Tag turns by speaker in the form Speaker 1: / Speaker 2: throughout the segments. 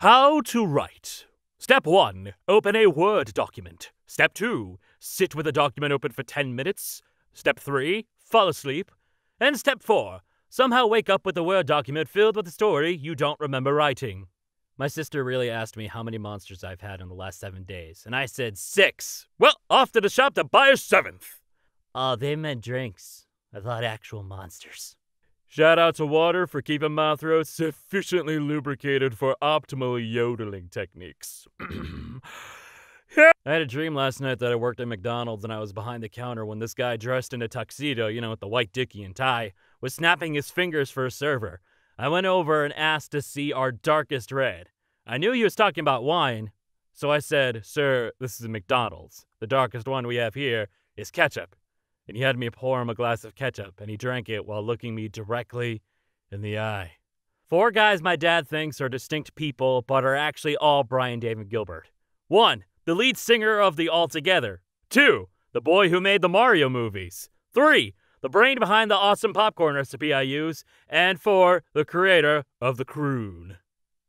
Speaker 1: How to write. Step 1. Open a Word document. Step 2. Sit with the document open for 10 minutes. Step 3. Fall asleep. And step 4. Somehow wake up with a Word document filled with a story you don't remember writing. My sister really asked me how many monsters I've had in the last seven days, and I said six. Well, off to the shop to buy a seventh. Oh, they meant drinks. I thought actual monsters. Shout out to Water for keeping my throat sufficiently lubricated for optimal yodeling techniques. I had a dream last night that I worked at McDonald's and I was behind the counter when this guy dressed in a tuxedo, you know, with the white dicky and tie, was snapping his fingers for a server. I went over and asked to see our darkest red. I knew he was talking about wine, so I said, Sir, this is McDonald's. The darkest one we have here is ketchup and he had me pour him a glass of ketchup, and he drank it while looking me directly in the eye. Four guys my dad thinks are distinct people, but are actually all Brian David Gilbert. One, the lead singer of the Altogether. Two, the boy who made the Mario movies. Three, the brain behind the awesome popcorn recipe I use. And four, the creator of the croon.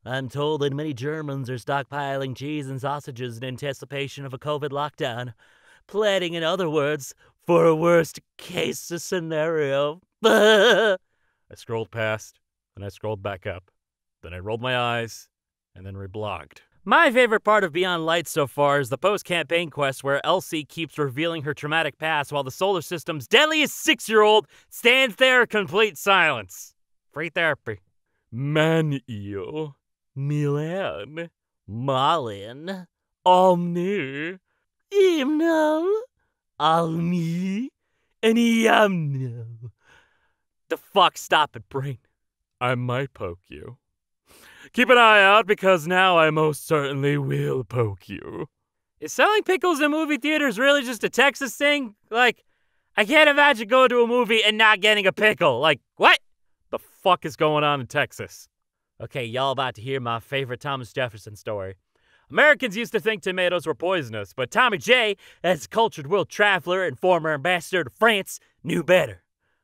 Speaker 1: I'm told that many Germans are stockpiling cheese and sausages in anticipation of a COVID lockdown planning, in other words, for a worst case scenario. I scrolled past, then I scrolled back up. Then I rolled my eyes, and then reblogged. My favorite part of Beyond Light so far is the post campaign quest where Elsie keeps revealing her traumatic past while the solar system's deadliest six year old stands there in complete silence. Free therapy. Man eel. Milan. Malin. Omni. Imno, Almi, and Yamno. The fuck, stop it, brain. I might poke you. Keep an eye out because now I most certainly will poke you. Is selling pickles in movie theaters really just a Texas thing? Like, I can't imagine going to a movie and not getting a pickle. Like, what? The fuck is going on in Texas? Okay, y'all about to hear my favorite Thomas Jefferson story. Americans used to think tomatoes were poisonous, but Tommy J, as a cultured world traveler and former ambassador to France, knew better.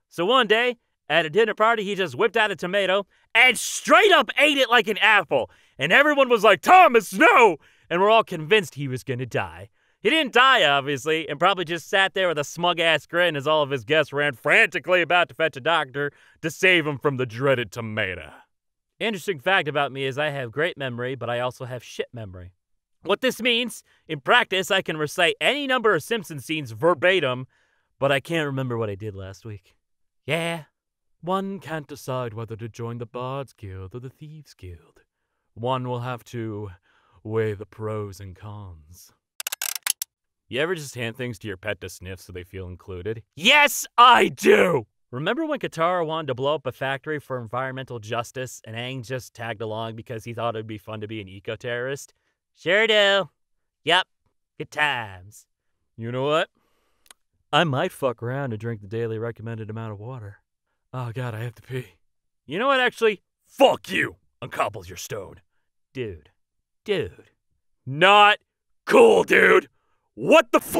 Speaker 1: So one day, at a dinner party, he just whipped out a tomato and straight up ate it like an apple. And everyone was like, Thomas, no! And we're all convinced he was gonna die. He didn't die, obviously, and probably just sat there with a smug ass grin as all of his guests ran frantically about to fetch a doctor to save him from the dreaded tomato. Interesting fact about me is I have great memory, but I also have shit memory. What this means, in practice, I can recite any number of Simpson scenes verbatim, but I can't remember what I did last week. Yeah, one can't decide whether to join the Bards Guild or the Thieves Guild. One will have to weigh the pros and cons. You ever just hand things to your pet to sniff so they feel included? Yes, I do! Remember when Katara wanted to blow up a factory for environmental justice and Aang just tagged along because he thought it'd be fun to be an eco terrorist? Sure do. Yep, good times. You know what? I might fuck around and drink the daily recommended amount of water. Oh god, I have to pee. You know what, actually? Fuck you! Uncouples your stone. Dude. Dude. Not cool, dude! What the fuck?